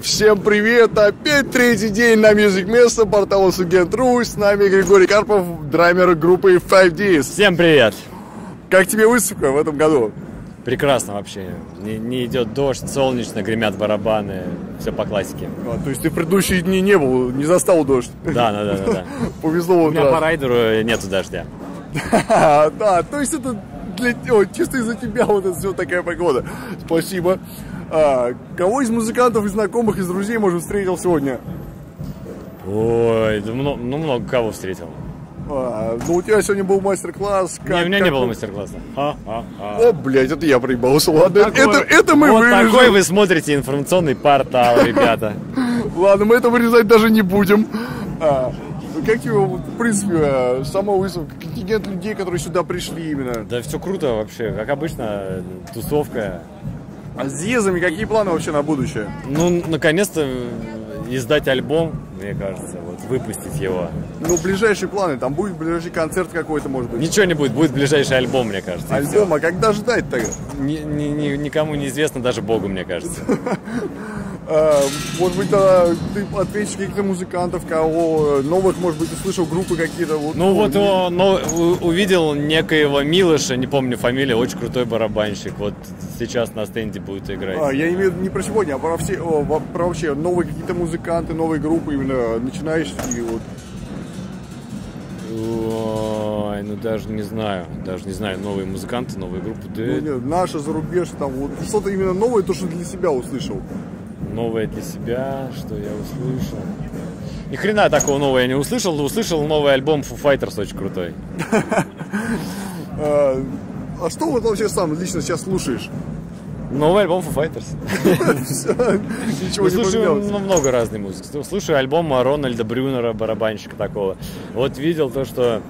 Всем привет! Опять третий день на Music Место, портал Сугент.ру. С нами Григорий Карпов, драймер группы Five Days. Всем привет! Как тебе выставка в этом году? Прекрасно вообще. Не, не идет дождь, солнечно, гремят барабаны, все по классике. А, то есть ты в предыдущие дни не был, не застал дождь? Да, да, да, да. да. Повезло У меня по райдеру нету дождя. Да, то есть это для, о, чисто из-за тебя вот это все такая погода. Спасибо. А, кого из музыкантов, из знакомых, из друзей, может, встретил сегодня? Ой, да много, ну много кого встретил. А, ну, у тебя сегодня был мастер-класс. Не, Как, у меня как не было мастер-класса. А, а, а. О, блядь, это я проебался. Ладно, Такой- это, это мы вот вырежем. такой вы смотрите информационный портал, ребята. Ладно, мы это вырезать даже не будем. А, как вот, в принципе, а, сама выставка, контингент людей, которые сюда пришли именно? Да все круто вообще, как обычно, тусовка. А с Зезами какие планы вообще на будущее? Ну, наконец-то э, издать альбом, мне кажется, вот выпустить его. Ну, ближайшие планы, там будет ближайший концерт какой-то, может быть. Ничего не будет, будет ближайший альбом, мне кажется. Альбом, а когда ждать тогда? Ни- ни- ни- никому не известно, даже Богу, мне кажется. А, может быть, тогда ты ответишь каких-то музыкантов, кого э, новых, может быть, услышал группы какие-то. Вот, Ну вот он но увидел некоего Милыша, не помню фамилию, очень крутой барабанщик. Вот сейчас на стенде будет играть. А, я имею в виду не про сегодня, а про, все, про вообще новые какие-то музыканты, новые группы, именно начинающие. Вот. Ой, ну даже не знаю, даже не знаю, новые музыканты, новые группы. Да, Ну, нет, наша, зарубеж, там вот что-то именно новое, то, что для себя услышал. Новое для себя, что я услышал. Ни хрена такого нового я не услышал, но услышал новый альбом Foo Fighters очень крутой. А, а что вот вообще сам лично сейчас слушаешь? Новый альбом Foo Fighters. Ничего не слушаю ну, много разной музыки. Слушаю альбом Рональда Брюнера, барабанщика такого. Вот видел то, что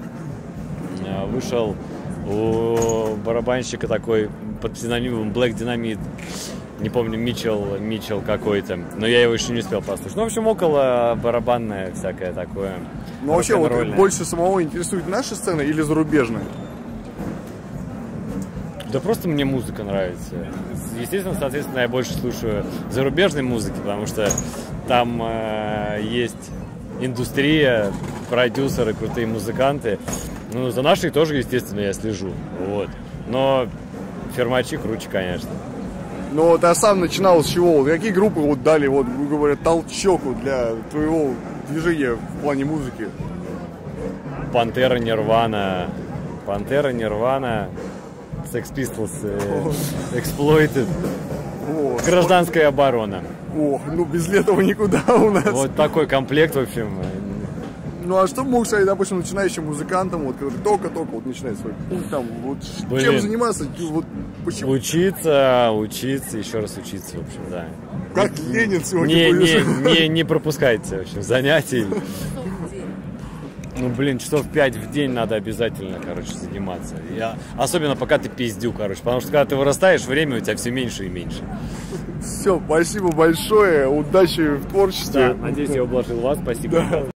э, вышел у барабанщика такой под псевдонимом Black Dynamite. Не помню, Митчелл, Митчелл какой-то. Но я его еще не успел послушать. Ну, в общем, около барабанное всякое такое. Ну вообще вот больше самого интересует наша сцена или зарубежная? Да просто мне музыка нравится. Естественно, соответственно, я больше слушаю зарубежной музыки, потому что там э, есть индустрия, продюсеры, крутые музыканты. Ну, за нашей тоже, естественно, я слежу. Вот. Но фермачи круче, конечно. Но вот а сам начинал с чего? Вот какие группы вот дали, вот, грубо говоря, толчок вот для твоего движения в плане музыки? Пантера, Нирвана. Пантера, Нирвана. Sex Pistols, э, Exploited. Гражданская оборона. Ох, ну без этого никуда у нас. Вот такой комплект, в общем. Ну а что мог сказать, допустим, начинающим музыкантам, вот, который только-только вот начинает свой путь, там, вот, Блин. чем заниматься, вот, почему, Учиться, учиться, еще раз учиться, в общем, да. как Ленин сегодня Не, не, не, не пропускайте, в общем, занятий. Ну, блин, часов 5 в день надо обязательно, короче, заниматься. Я, особенно пока ты пиздю, короче. Потому что когда ты вырастаешь, время у тебя все меньше и меньше. Все, спасибо большое, удачи в творчестве. надеюсь, я ублажил вас. Спасибо.